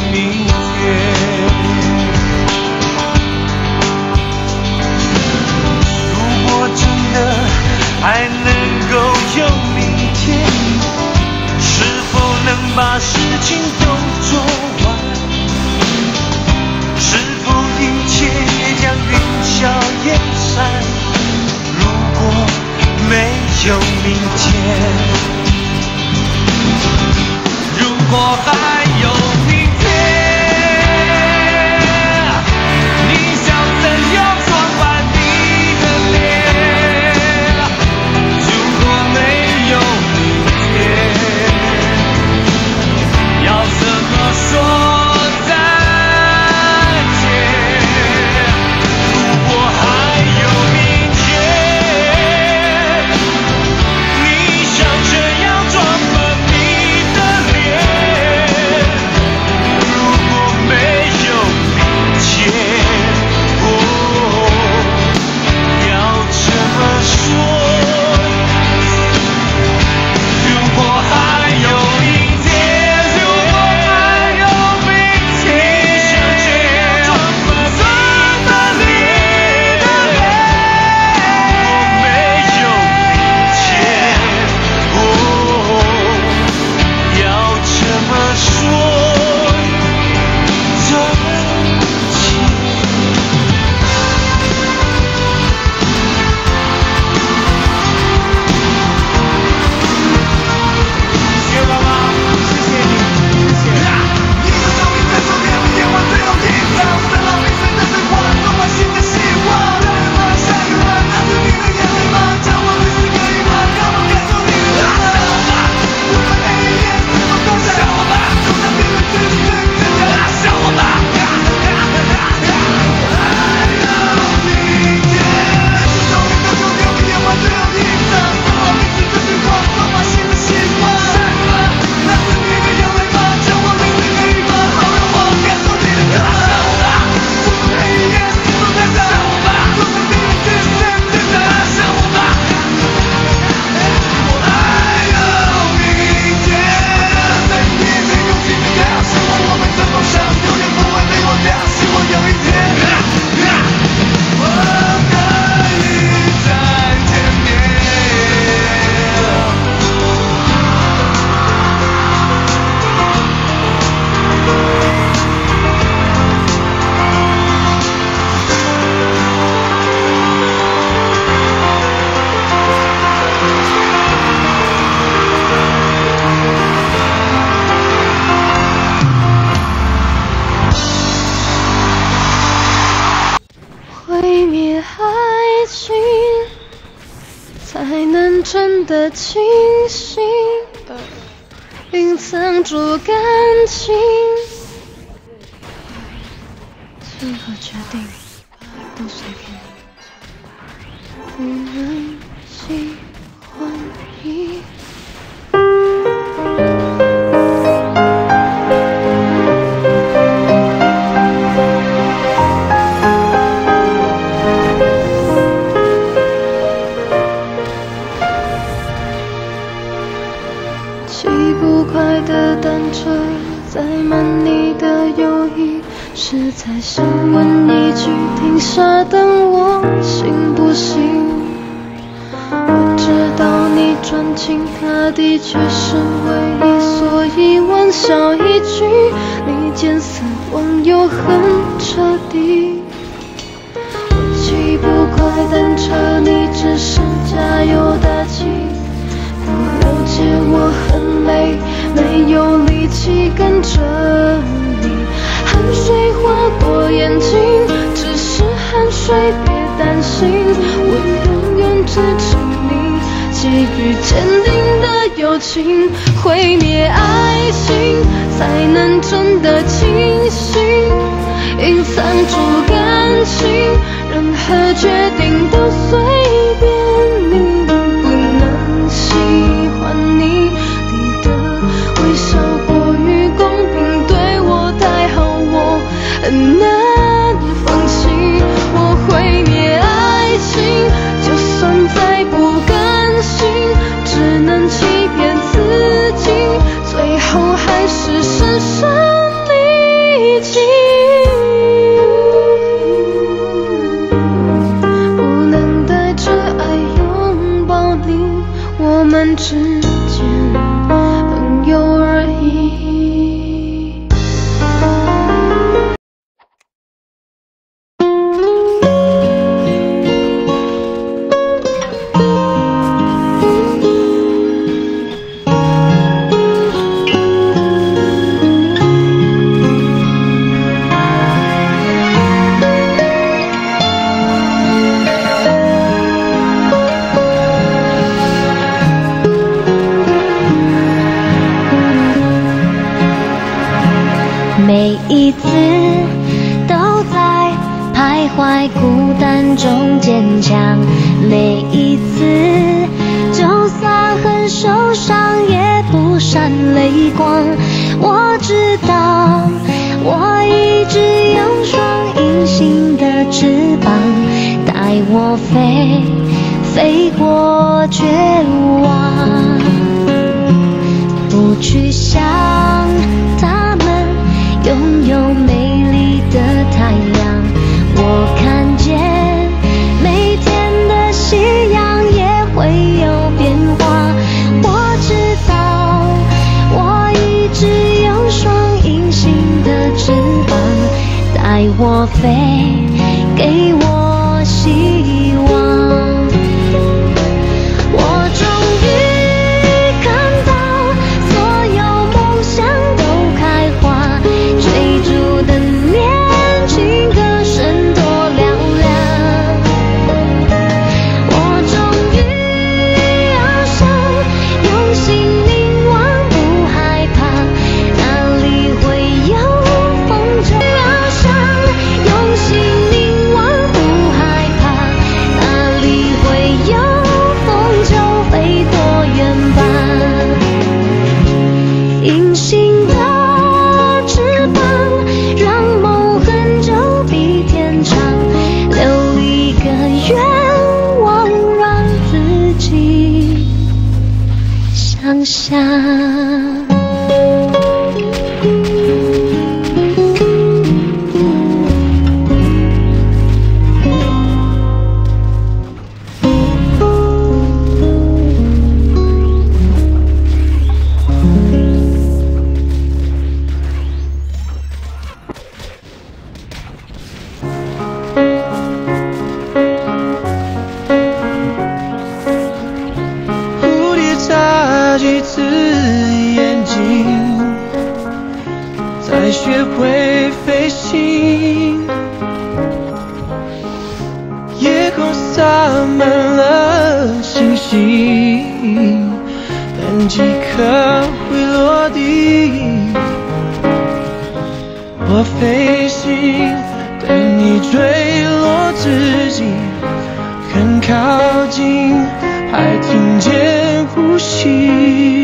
me. 才能真的清醒，隐藏住感情。任何决定都随便。你，不能实在想问一句：停下等我行不行？我知道你专情，他的确是唯一，所以玩笑一句，你见死忘又很彻底。我骑不快单车，你只是加油打气。不了解我很累，没有力气跟着。水划过眼睛，只是汗水，别担心，我永远支持你。给予坚定的友情，毁灭爱情，才能真的清醒。隐藏住感情，任何决定都随便一次都在徘徊孤单中坚强，每一次就算很受伤也不闪泪光。我知道，我一直有双隐形的翅膀，带我飞，飞过绝望。不去想有美丽的太阳，我看见每天的夕阳也会有变化。我知道，我一直有双隐形的翅膀，带我飞，给我心，等几颗会落地。我飞行，等你坠落之际，很靠近，还听见呼吸。